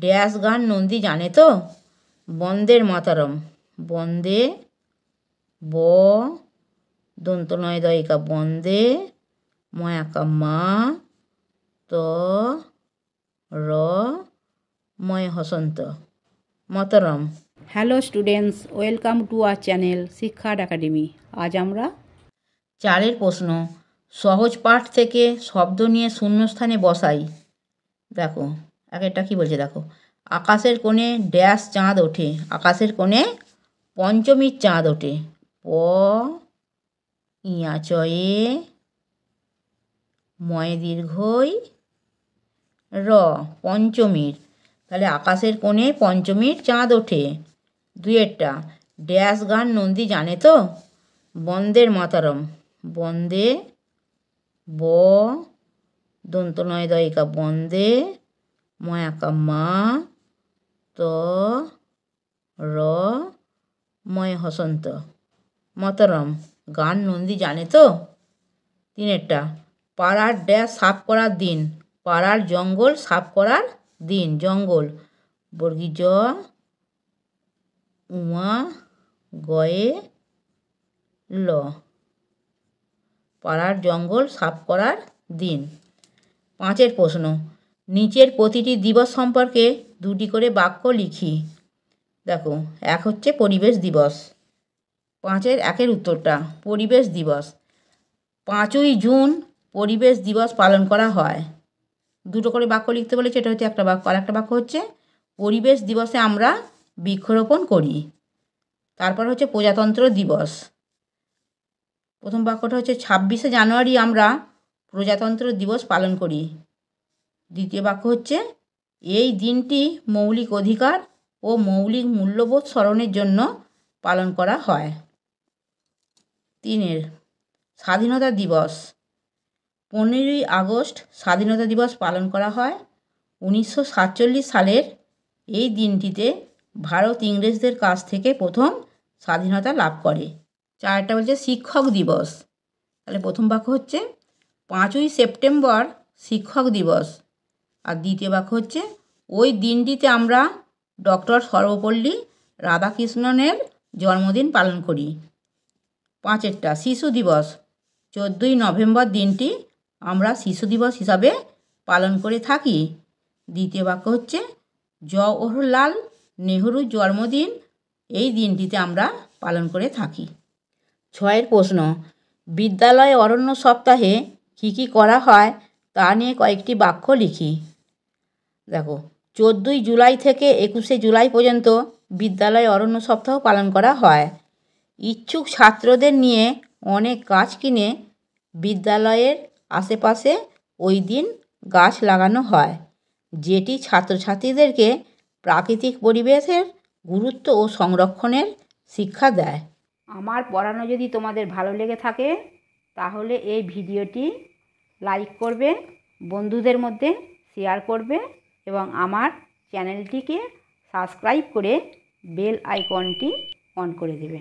Dash গান নন্দী জানে তো? বন্দের মাতারম। বন্দে ব দন্ত নয় দয়িকা বন্দে ময়াকা মা ত র ময় হসন্ত। Mataram. Hello students welcome to our channel Shikshar academy. আজ আমরা চারের প্রশ্ন। সহজ পাঠ থেকে শব্দ নিয়ে শূন্যস্থানে বসাই। দেখো। এক একটা কী বলছে দেখো। আকাশের কোণে ড্যাশ চাঁদ ওঠে, আকাশের কোণে পঞ্চমীর চাঁদ ওঠে। প ইয়া চয়ে ময় দীর্ঘই, র, পঞ্চমীর। তাহলে আকাশের কোণে পঞ্চমীর চাঁদ ওঠে। দুয়েরটা ড্যাশ গান নন্দী জানে তো? বন্দের মাতারম, বন্দে ব দন্ত নয় দয়িকা বন্দে ময়াকা মা, ত র ময় হসন্ত। মতরম গান নন্দী জানে তো? তিনেরটা, পাড়ার ড্যাশ সাফ করার দিন, পাড়ার জঙ্গল সাফ করার দিন, জঙ্গল। বর্গী জ, উমা, গয়ে, ল। পাড়ার জঙ্গল সাফ করার দিন। পাঁচের প্রশ্ন নিচের প্রতিটি দিবস সম্পর্কে দুটি করে বাক্য লিখি। দেখো, এক হচ্ছে পরিবেশ দিবস, পাঁচের একের উত্তরটা, পরিবেশ দিবস। পাঁচই জুন পরিবেশ দিবস পালন করা হয়। দুটো করে বাক্য লিখতে বলেছে, এটা হচ্ছে একটা বাক্য। আর একটা বাক্য হচ্ছে, পরিবেশ দিবসে আমরা বৃক্ষরোপণ করি। তারপর হচ্ছে প্রজাতন্ত্র দিবস। প্রথম বাক্যটা হচ্ছে, ছাব্বিশে জানুয়ারি আমরা প্রজাতন্ত্র দিবস পালন করি। দ্বিতীয় বাক্য হচ্ছে, এই দিনটি মৌলিক অধিকার ও মৌলিক মূল্যবোধ স্মরণের জন্য পালন করা হয়। তিনের, স্বাধীনতা দিবস। পনেরোই আগস্ট স্বাধীনতা দিবস পালন করা হয়। উনিশশো সাতচল্লিশ সালের এই দিনটিতে ভারত ইংরেজদের কাছ থেকে প্রথম স্বাধীনতা লাভ করে। চারটা বলছে শিক্ষক দিবস। তাহলে প্রথম বাক্য হচ্ছে, পাঁচই সেপ্টেম্বর শিক্ষক দিবস। আর দ্বিতীয় বাক্য হচ্ছে, ওই দিনটিতে আমরা ডক্টর সর্বপল্লী রাধাকৃষ্ণনের জন্মদিন পালন করি। পাঁচেরটা, শিশু দিবস। চোদ্দোই নভেম্বর দিনটি আমরা শিশু দিবস হিসাবে পালন করে থাকি। দ্বিতীয় বাক্য হচ্ছে, জওহরলাল নেহরুর জন্মদিন এই দিনটিতে আমরা পালন করে থাকি। ছয়ের প্রশ্ন, বিদ্যালয় অরণ্য সপ্তাহে কী কী করা হয় তা নিয়ে কয়েকটি বাক্য লিখি। দেখো, চোদ্দোই জুলাই থেকে একুশে জুলাই পর্যন্ত বিদ্যালয় অরণ্য সপ্তাহ পালন করা হয়। ইচ্ছুক ছাত্রদের নিয়ে অনেক গাছ কিনে বিদ্যালয়ের আশেপাশে ওই দিন গাছ লাগানো হয়, যেটি ছাত্রছাত্রীদেরকে প্রাকৃতিক পরিবেশের গুরুত্ব ও সংরক্ষণের শিক্ষা দেয়। আমার পড়ানো যদি তোমাদের ভালো লেগে থাকে, তাহলে এই ভিডিওটি লাইক করবে, বন্ধুদের মধ্যে শেয়ার করবে এবং আমার চ্যানেলটিকে সাবস্ক্রাইব করে বেল আইকনটি অন করে দেবে।